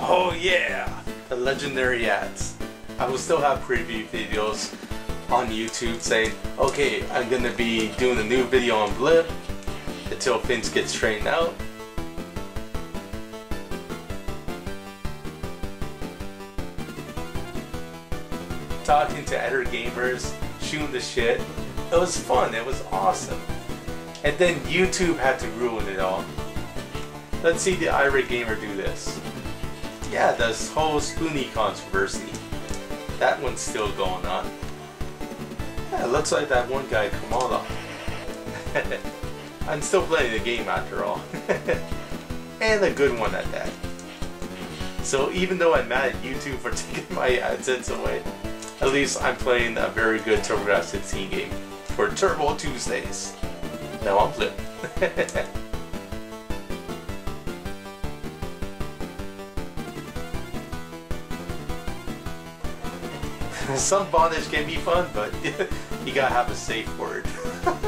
Oh yeah, the legendary ads. I will still have preview videos on YouTube saying, okay, I'm gonna be doing a new video on Blip until things get straightened out. Talking to other gamers, shooting the shit. It was fun, it was awesome. And then YouTube had to ruin it all. Let's see the irate gamer do this. Yeah, this whole Spoony controversy. That one's still going on. Yeah, it looks like that one guy, Kamala. I'm still playing the game after all. and a good one at that. So even though I'm mad at YouTube for taking my AdSense away, at least I'm playing a very good TurboGrafx 16 game for Turbo Tuesdays. Now I'm flipped. Some bondage can be fun, but you gotta have a safe word.